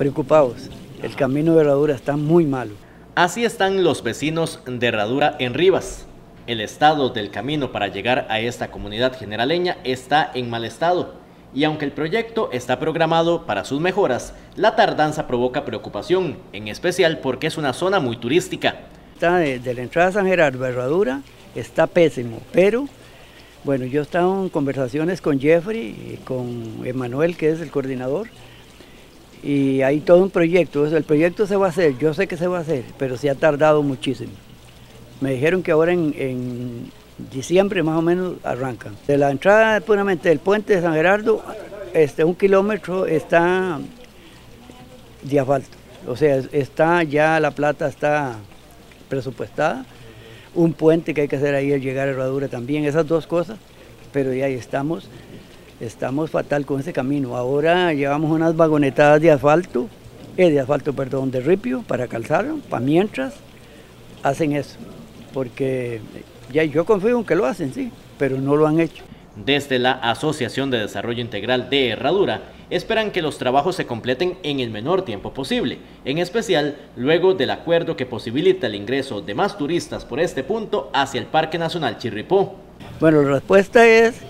preocupados. El camino de Herradura está muy malo. Así están los vecinos de Herradura en Rivas. El estado del camino para llegar a esta comunidad generaleña está en mal estado y aunque el proyecto está programado para sus mejoras, la tardanza provoca preocupación, en especial porque es una zona muy turística. De, la entrada a San Gerardo a Herradura está pésimo, pero bueno, yo estaba en conversaciones con Jeffrey y con Emanuel, que es el coordinador, y hay todo un proyecto. El proyecto se va a hacer, yo sé que se va a hacer, pero se ha tardado muchísimo. Me dijeron que ahora en, diciembre más o menos arrancan. De la entrada puramente del puente de San Gerardo, este, un kilómetro está de asfalto. O sea, está ya la plata está presupuestada. Un puente que hay que hacer ahí al llegar a Herradura también, esas dos cosas, pero ya ahí estamos, estamos fatal con ese camino. Ahora llevamos unas vagonetadas de asfalto, eh, de asfalto, perdón, de ripio para calzar, para mientras hacen eso porque ya yo confío en que lo hacen, sí, pero no lo han hecho. Desde la Asociación de Desarrollo Integral de Herradura, esperan que los trabajos se completen en el menor tiempo posible, en especial luego del acuerdo que posibilita el ingreso de más turistas por este punto hacia el Parque Nacional Chirripó. Bueno, la respuesta es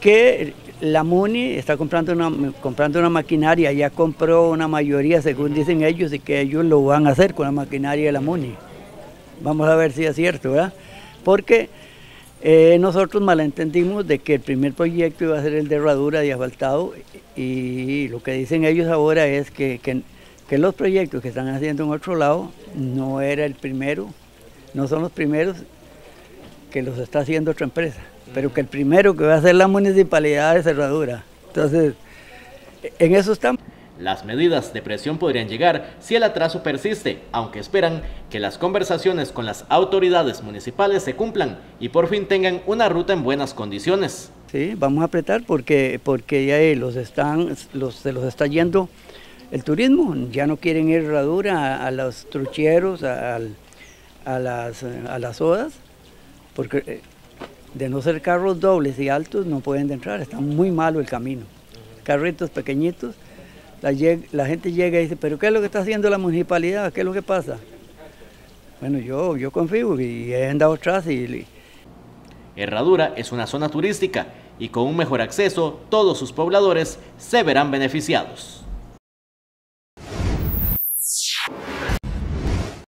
que la MUNI está comprando una, comprando una maquinaria, ya compró una mayoría, según dicen ellos, y que ellos lo van a hacer con la maquinaria de la MUNI. Vamos a ver si es cierto, ¿verdad? Porque eh, nosotros malentendimos de que el primer proyecto iba a ser el de herradura de asfaltado y lo que dicen ellos ahora es que, que, los proyectos que están haciendo en otro lado no era el primero, no son los primeros que los está haciendo otra empresa, pero que el primero que va a hacer la municipalidad es herradura. Entonces, en eso estamos. Las medidas de presión podrían llegar si el atraso persiste, aunque esperan que las conversaciones con las autoridades municipales se cumplan y por fin tengan una ruta en buenas condiciones. Sí, vamos a apretar porque, porque ya los están, los, se los está yendo el turismo, ya no quieren ir Herradura a, los trucheros, a, a, las, a las odas, porque eh, de no ser carros dobles y altos no pueden entrar, está muy malo el camino. Carritos pequeñitos la, gente llega y dice, pero ¿qué es lo que está haciendo la municipalidad? ¿Qué es lo que pasa? Bueno, yo, yo confío y he andado atrás y... Herradura es una zona turística y con un mejor acceso todos sus pobladores se verán beneficiados.